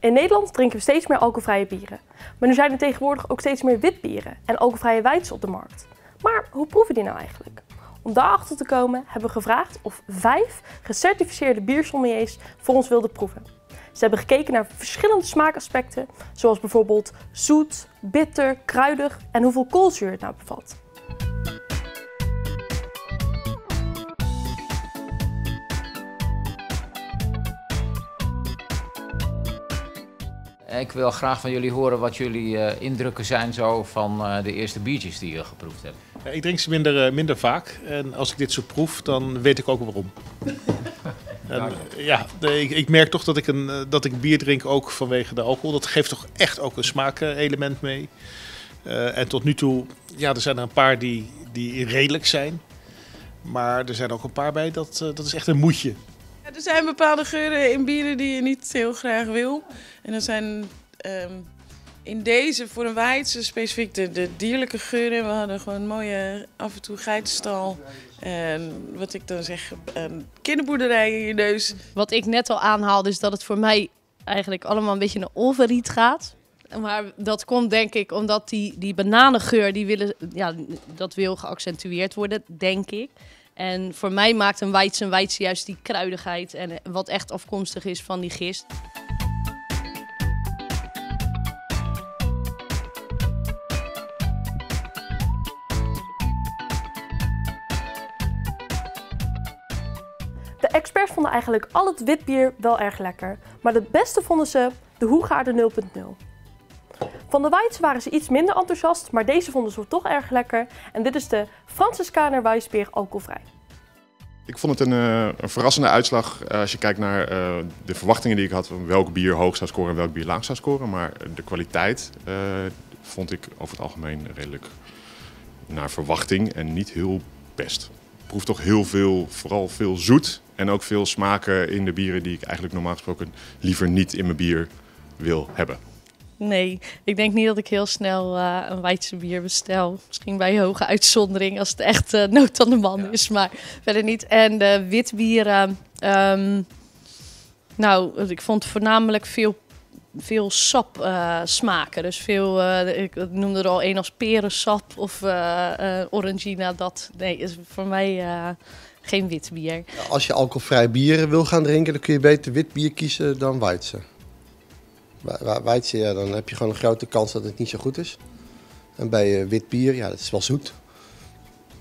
In Nederland drinken we steeds meer alcoholvrije bieren. Maar nu zijn er tegenwoordig ook steeds meer witbieren en alcoholvrije wijzen op de markt. Maar hoe proeven die nou eigenlijk? Om daarachter te komen hebben we gevraagd of vijf gecertificeerde biersommeliers voor ons wilden proeven. Ze hebben gekeken naar verschillende smaakaspecten, zoals bijvoorbeeld zoet, bitter, kruidig en hoeveel koolzuur het nou bevat. Ik wil graag van jullie horen wat jullie uh, indrukken zijn zo van uh, de eerste biertjes die je geproefd hebt. Ja, ik drink ze minder, uh, minder vaak en als ik dit zo proef, dan weet ik ook waarom. en, ja, ik, ik, merk toch dat ik, een, dat ik bier drink ook vanwege de alcohol. Dat geeft toch echt ook een smaakelement mee. en tot nu toe, ja, er zijn er een paar die, die redelijk zijn. Maar er zijn ook een paar bij, dat, dat is echt een moedje. Er zijn bepaalde geuren in bieren die je niet heel graag wil. En dat zijn um, in deze voor een Weidse specifiek de, dierlijke geuren. We hadden gewoon mooie af en toe geitenstal. En wat ik dan zeg, een kinderboerderij in je neus. Wat ik net al aanhaalde is dat het voor mij eigenlijk allemaal een beetje naar overriet gaat. Maar dat komt denk ik omdat die, die bananengeur, die willen, ja, dat wil geaccentueerd worden, denk ik. En voor mij maakt een Weidse een Weidse juist die kruidigheid en wat echt afkomstig is van die gist. De experts vonden eigenlijk al het witbier wel erg lekker, maar het beste vonden ze de Hoegaarde 0.0. Van de Weidse waren ze iets minder enthousiast, maar deze vonden ze toch erg lekker. En dit is de Franciscaner Weissbier alcoholvrij. Ik vond het een, uh, een verrassende uitslag uh, als je kijkt naar uh, de verwachtingen die ik had van welk bier hoog zou scoren en welk bier laag zou scoren. Maar de kwaliteit vond ik over het algemeen redelijk naar verwachting en niet heel best. Ik proef toch heel veel, vooral veel zoet en ook veel smaken in de bieren die ik eigenlijk normaal gesproken liever niet in mijn bier wil hebben. Nee, ik denk niet dat ik heel snel uh, een Weidse bier bestel. Misschien bij hoge uitzondering als het echt uh, nood aan de man is, maar verder niet. En de witbieren, um, nou, ik vond voornamelijk veel, veel sap uh, smaken. Dus veel, ik noemde er al een als perensap of orangina. Dat, nee, is voor mij geen wit bier. Als je alcoholvrij bieren wil gaan drinken, dan kun je beter wit bier kiezen dan Weidse. Weidse, ja, dan heb je gewoon een grote kans dat het niet zo goed is. En bij uh, wit bier, ja, dat is wel zoet.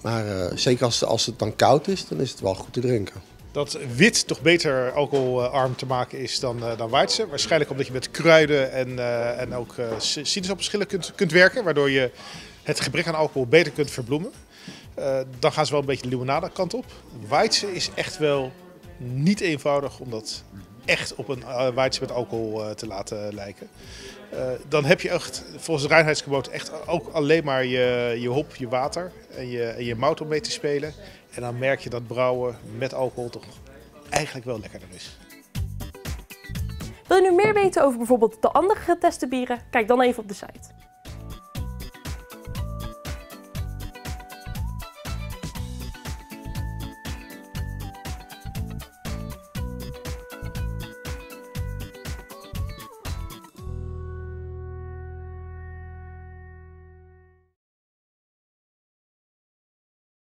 Maar uh, zeker als, als het dan koud is, dan is het wel goed te drinken. Dat wit toch beter alcoholarm te maken is dan, uh, dan Weidse. Waarschijnlijk omdat je met kruiden en, uh, en ook sinaasappelschillen kunt, kunt werken. Waardoor je het gebrek aan alcohol beter kunt verbloemen. dan gaan ze wel een beetje de limonade kant op. Weidse is echt wel niet eenvoudig omdat echt op een uh, met alcohol uh, te laten lijken. Uh, dan heb je echt volgens de reinheidsgebod echt ook alleen maar je, je hop, je water en je, en je mout om mee te spelen. En dan merk je dat brouwen met alcohol toch eigenlijk wel lekkerder is. Wil je nu meer weten over bijvoorbeeld de andere geteste bieren? Kijk dan even op de site.